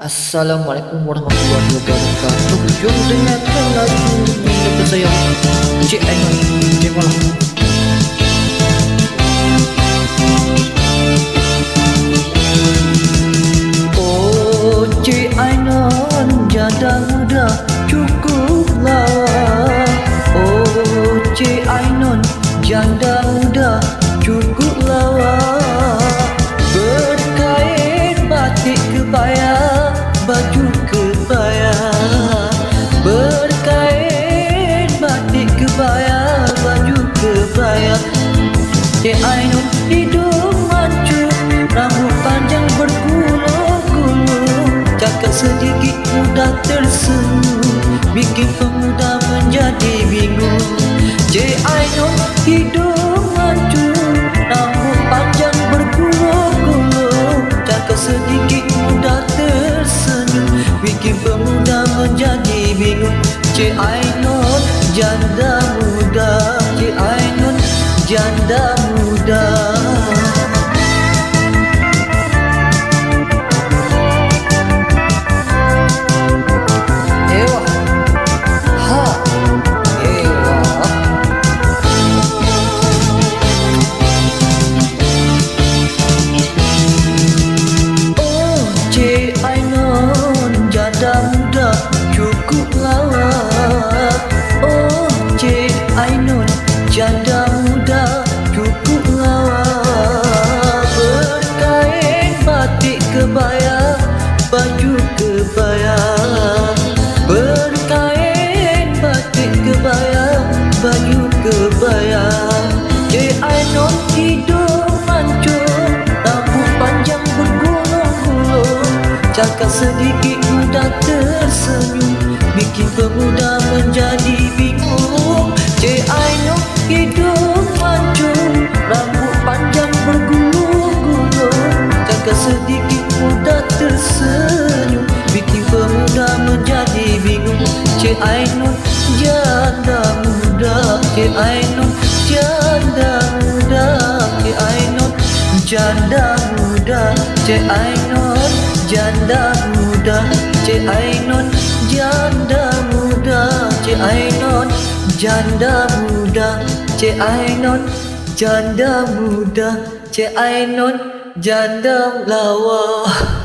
Assalamualaikum warahmatullahi wabarakatuh. Jom dengarkan lagu Minta tersayang Cik Cik Malam Oh Cik Aiman Janda muda. Cukuplah kebaya Baju kebaya Cik Ainun hidung mancung Rambut panjang bergulung-gulung Cakap sedikit mudah tersenyum Bikin pemuda menjadi bingung. Cik Ainun hidung mancung Rambut panjang bergulung-gulung Cakap sedikit mudah bikin pemuda menjadi bingung. Cik Ainun baju kebaya. Berkain batik kebaya baju kebaya. Cik Ainon hidung mancung rambut panjang bergulung-gulung cakap sedikit mudah tersenyum bikin pemuda menjadi bingung Cik Ainun janda muda. Cik Ainun janda muda. Cik Ainun janda muda. Cik Ainun janda muda. Cik Ainun janda muda. Cik Ainon janda muda. Cik Ainon janda lawa